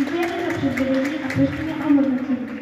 Dziękujemy za przyzwolenie, a prosimy o modlitwę.